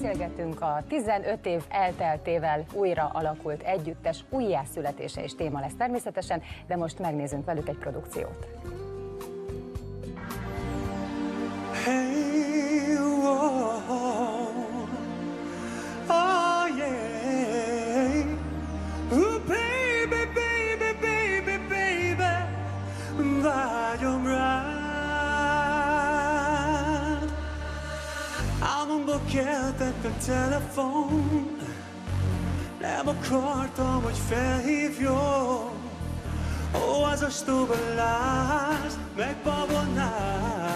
beszélgetünk, a 15 év elteltével újra alakult együttes újjászületése is téma lesz természetesen, de most megnézzünk velük egy produkciót. Hey, whoa, a telefon, nem akartam, hogy felhívjon. Ó, az ostoba láz, megbabonáz.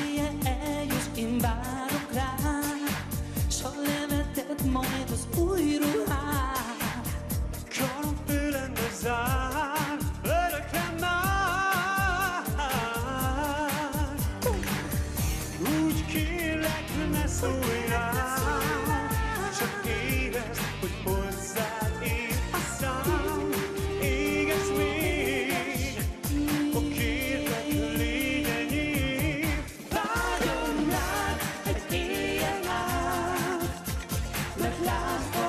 Ma éjjel eljössz, én várok rá, s ha leveted majd az új mert lázba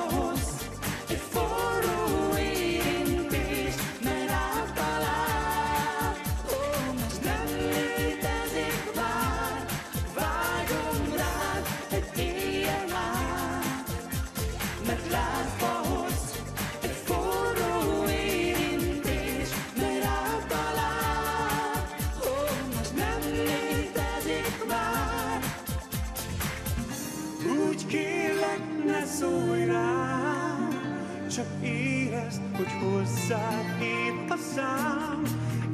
hozzád épp a szám.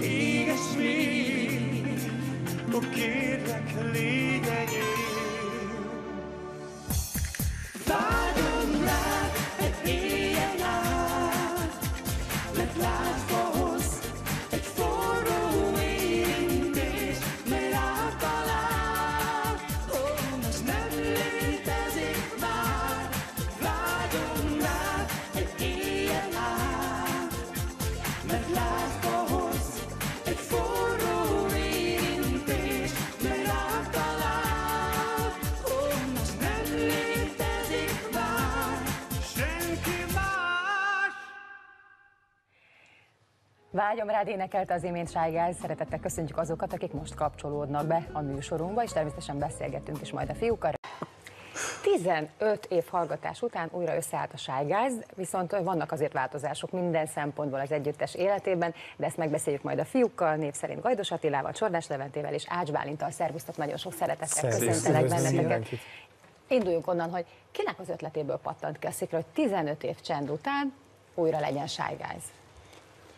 Éges még, ó kérlek, légy. Vágyom rád énekelte az imént Sájgál, szeretettel köszöntjük azokat, akik most kapcsolódnak be a műsorunkba, és természetesen beszélgetünk is majd a fiúkkal. 15 év hallgatás után újra összeállt a Sájgáz, viszont vannak azért változások minden szempontból az együttes életében, de ezt megbeszéljük majd a fiúkkal, név szerint Gajdos Attilával, Csordás Leventével és Ács Bálintal. Szervusztok, nagyon sok szeretettel köszöntelek benneteket. Induljunk onnan, hogy kinek az ötletéből pattant ki a szikra, hogy 15 év csend után újra legyen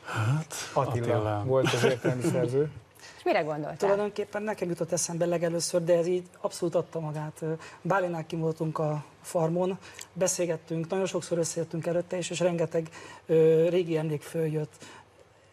Sájgáz. Attila, Attila. volt az értelmi szerző. És mire gondoltál? Tulajdonképpen nekem jutott eszembe legelőször, de ez így abszolút adta magát. Bálinál kim voltunk a farmon, beszélgettünk, nagyon sokszor összejöttünk előtte is, és rengeteg ö, régi emlék följött.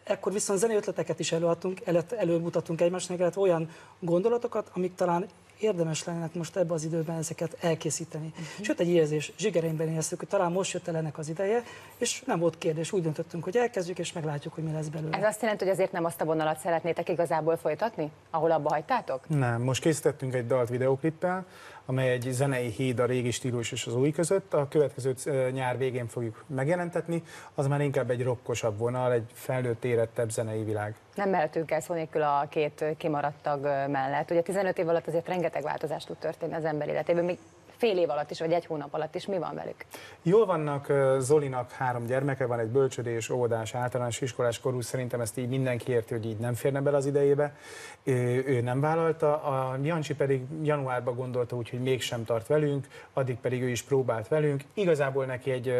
Ekkor viszont zenei ötleteket is előadtunk, elő, előmutatunk egymásnak, illetve olyan gondolatokat, amik talán érdemes lenne most ebben az időben ezeket elkészíteni. Uh-huh. Sőt, egy érzés, zsigereimben éreztük, hogy talán most jött el ennek az ideje, és nem volt kérdés, úgy döntöttünk, hogy elkezdjük, és meglátjuk, hogy mi lesz belőle. Ez azt jelenti, hogy azért nem azt a vonalat szeretnétek igazából folytatni, ahol abba hagytátok? Nem, most készítettünk egy dalt videoklippel, amely egy zenei híd a régi stílus és az új között. A következő nyár végén fogjuk megjelentetni, az már inkább egy rokkosabb vonal, egy felnőtt érettebb zenei világ. Nem mehetünk el szó nélkül a két kimaradt tag mellett. Ugye 15 év alatt azért rengeteg változás tud történni az ember életében, még fél év alatt is, vagy egy hónap alatt is. Mi van velük? Jól vannak, Zolinak három gyermeke van, egy bölcsödés, óvodás, általános iskolás korú, szerintem ezt így mindenki érti, hogy így nem férne bele az idejébe. Ő, ő nem vállalta, a Jancsi pedig januárban gondolta úgy, hogy mégsem tart velünk, addig pedig ő is próbált velünk. Igazából neki egy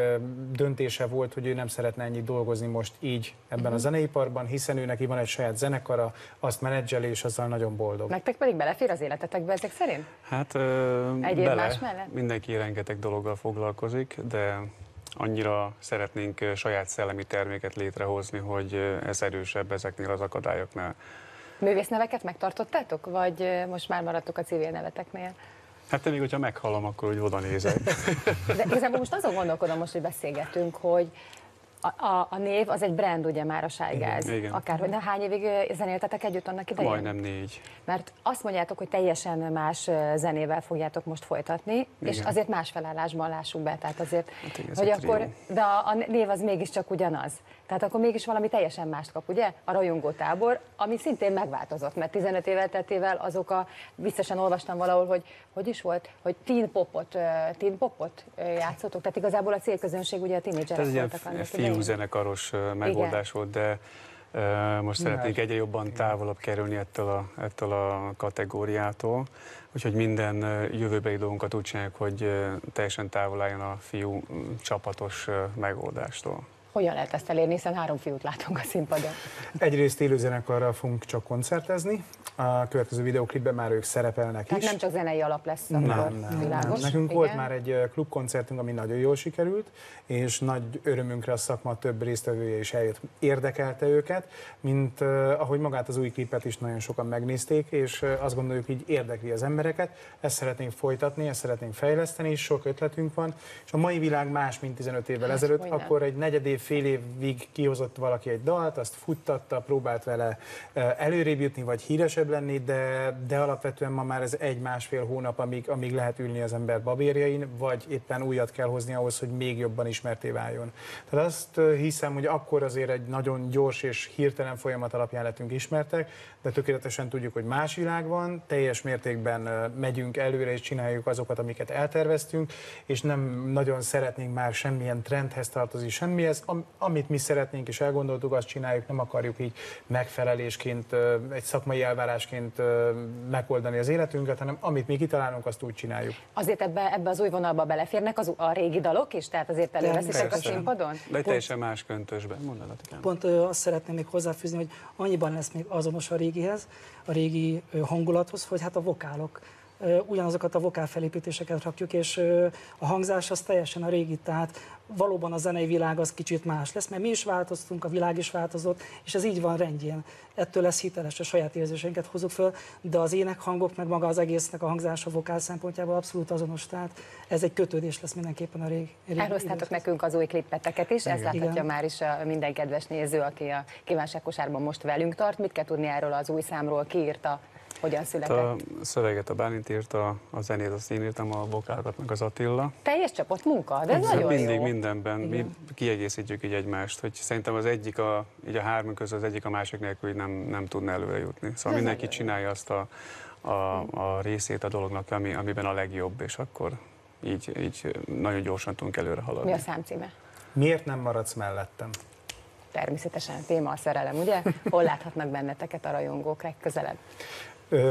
döntése volt, hogy ő nem szeretne ennyit dolgozni most így ebben a zeneiparban, hiszen ő neki van egy saját zenekara, azt menedzseli, és azzal nagyon boldog. Nektek pedig belefér az életetekbe ezek szerint? Hát ö, Egy év bele, más mellett? mindenki rengeteg dologgal foglalkozik, de annyira szeretnénk saját szellemi terméket létrehozni, hogy ez erősebb ezeknél az akadályoknál. Művészneveket megtartottátok, vagy most már maradtok a civil neveteknél? Hát te még, hogyha meghallom, akkor úgy oda nézek. De igazából most azon gondolkodom most, hogy beszélgetünk, hogy a, a, a név az egy brand ugye már a Guys. Igen, igen. Akárhogy, de hány évig zenéltetek együtt annak idején? Majdnem négy. Mert azt mondjátok, hogy teljesen más zenével fogjátok most folytatni, és Igen. azért más felállásban lássuk be, tehát azért, Hát igen, hogy akkor, trió. de a, a név az mégiscsak ugyanaz. Tehát akkor mégis valami teljesen mást kap, ugye? A rajongó tábor, ami szintén megváltozott, mert 15 évvel tettével azok a, biztosan olvastam valahol, hogy hogy is volt, hogy teen popot, teen popot ö, játszotok, tehát igazából a célközönség ugye a tínédzserek Ez egy ilyen fiúzenekaros megoldás volt, de most szeretnénk egyre jobban távolabb kerülni ettől a, ettől a kategóriától. Úgyhogy minden jövőbeli dolgunkat úgy csináljuk, hogy teljesen távol álljon a fiú csapatos megoldástól. Hogyan lehet ezt elérni, hiszen három fiút látunk a színpadon. Egyrészt élőzenekarral fogunk csak koncertezni, a következő videoklipben már ők szerepelnek Tehát is. nem csak zenei alap lesz, Nem, nem, nem. világos. Nekünk Igen. volt már egy klubkoncertünk, ami nagyon jól sikerült, és nagy örömünkre a szakma több résztvevője is eljött, érdekelte őket, mint uh, ahogy magát az új klipet is nagyon sokan megnézték, és uh, azt gondoljuk, így érdekli az embereket. Ezt szeretnénk folytatni, ezt szeretnénk fejleszteni, és sok ötletünk van. És a mai világ más, mint 15 évvel Hát, ezelőtt, akkor egy negyed év, fél évig kihozott valaki egy dalt, azt futtatta, próbált vele előrébb jutni, vagy híresebb lenni, de, de alapvetően ma már ez egy-másfél hónap, amíg, amíg lehet ülni az ember babérjain, vagy éppen újat kell hozni ahhoz, hogy még jobban ismerté váljon. Tehát azt hiszem, hogy akkor azért egy nagyon gyors és hirtelen folyamat alapján lettünk ismertek, de tökéletesen tudjuk, hogy más világ van, teljes mértékben megyünk előre és csináljuk azokat, amiket elterveztünk, és nem nagyon szeretnénk már semmilyen trendhez tartozni, semmihez. Am, amit mi szeretnénk és elgondoltuk, azt csináljuk, nem akarjuk így megfelelésként, egy szakmai elvárásként megoldani az életünket, hanem amit mi kitalálunk, azt úgy csináljuk. Azért ebbe, ebbe az új vonalba beleférnek az, a régi dalok is? Tehát azért előveszitek a színpadon? De egy teljesen más köntösben. Mondd el, Atikám. Pont ö, azt szeretném még hozzáfűzni, hogy annyiban lesz még azonos a régihez, a régi ö, hangulathoz, hogy hát a vokálok ugyanazokat a vokálfelépítéseket rakjuk, és a hangzás az teljesen a régi, tehát valóban a zenei világ az kicsit más lesz, mert mi is változtunk, a világ is változott, és ez így van rendjén. Ettől lesz hiteles, a saját érzéseinket hozzuk föl, de az énekhangok, meg maga az egésznek a hangzása a vokál szempontjából abszolút azonos, tehát ez egy kötődés lesz mindenképpen a régi. régi Elhoztátok nekünk az új klippeteket is, ezt láthatja Igen. már is a minden kedves néző, aki a kívánságkosárban most velünk tart. Mit kell tudni erről az új számról, ki írta, hogyan született? A szöveget a Bálint írta, a zenét azt én írtam, a vokálokat meg az Attila. Teljes csapott munka, de ez nagyon mindig jó. mindenben mi Igen. kiegészítjük így egymást, hogy szerintem az egyik, a, így a három közül az egyik a másik nélkül így nem, nem tudna előre jutni. Szóval Ez mindenki csinálja azt a, a, a részét a dolognak, ami, amiben a legjobb, és akkor így, így nagyon gyorsan tudunk előre haladni. Mi a szám címe? Miért nem maradsz mellettem? Természetesen téma a szerelem, ugye? Hol láthatnak benneteket a rajongók legközelebb?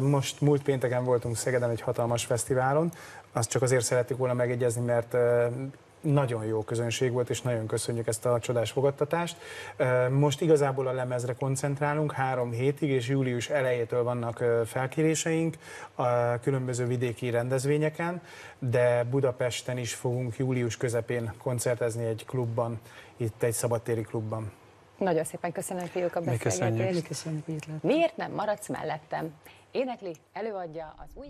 Most múlt pénteken voltunk Szegeden egy hatalmas fesztiválon, azt csak azért szerettük volna megegyezni, mert nagyon jó közönség volt, és nagyon köszönjük ezt a csodás fogadtatást. Most igazából a lemezre koncentrálunk, három hétig, és július elejétől vannak felkéréseink a különböző vidéki rendezvényeken, de Budapesten is fogunk július közepén koncertezni egy klubban, itt egy szabadtéri klubban. Nagyon szépen köszönöm, fiúk, a Mi köszönjük. beszélgetést. Mi köszönjük, hogy itt lehet. Miért nem maradsz mellettem? Énekli, előadja az új.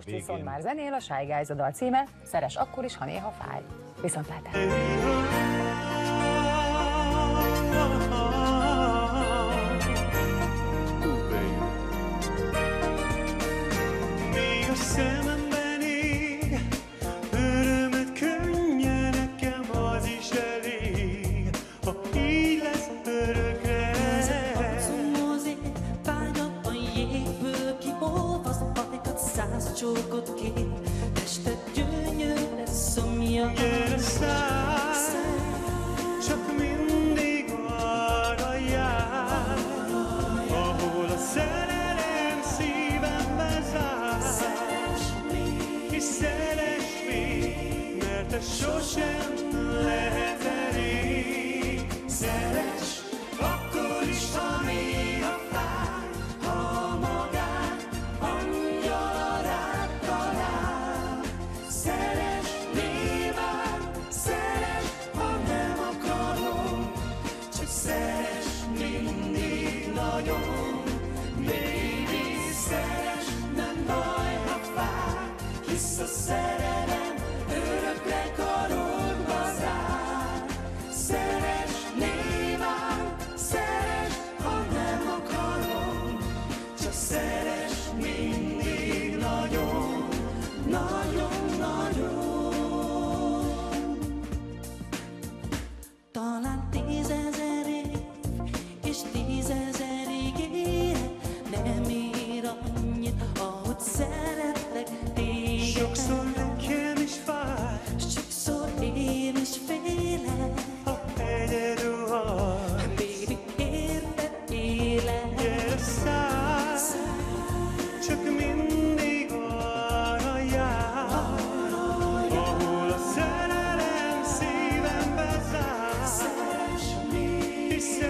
most végén. viszont már zenél a Shy Guys a dal címe, Szeres akkor is, ha néha fáj. Viszontlátásra! say